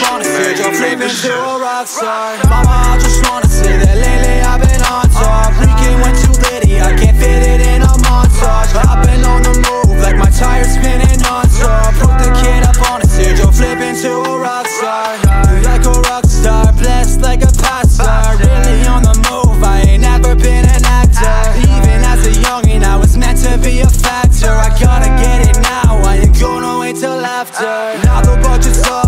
up on the stage, I'm flipping into a rock star. Mama, I just wanna say that lately I've been on top. Weekend went too litty, I can't fit it in a montage. I've been on the move, like my tires spinning non-stop. Put the kid up on the stage, I'll flip into a rock star. Like a rock star, blessed like a pastor Really on the move, I ain't never been an actor. Even as a youngin', I was meant to be a factor. I gotta get it now, I ain't gonna wait till after. Now the budget's up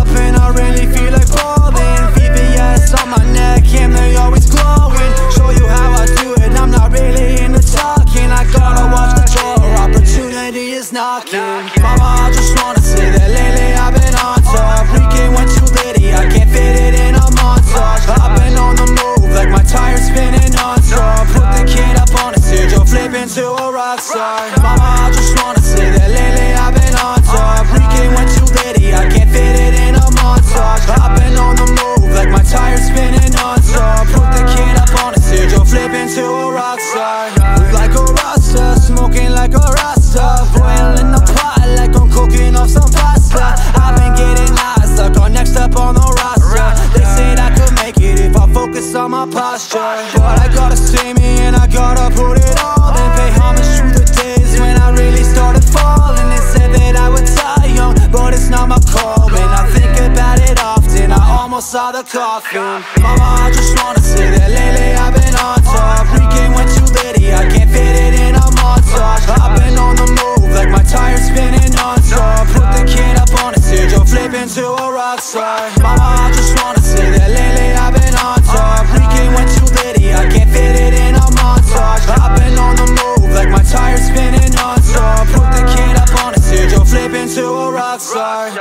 I really feel like ballin' VVS on my neck and they always glowing. Show you how I do it, I'm not really into talking. I gotta watch the door, opportunity is knocking. Mama, I just wanna say that lately I've been on top. Weekend went too litty, I can't fit it in a montage. I've been on the move, like my tires spinning non-stop. Put the kid up on the stage, I'll flip into a rock star. Mama, I just wanna flip into a rock star. Like a rasta, smoking like a rasta. Boiling the pot like I'm cooking up some pasta. I've been getting high, stuck on next up on the roster. They said I could make it if I focus on my posture. But I gotta see me and I gotta put it all in. Pay homage to the days when I really started falling. They said that I would die young, but it's not my call When I think about it often, I almost saw the coffin. Mama, I just into a rock star. Mama, I just wanna say that lately I've been on top. Weekend went too litty, I can't fit it in a montage. I've been on the move, like my tires spinning non-stop Put the kid up on the stage, I'll flip into a rock star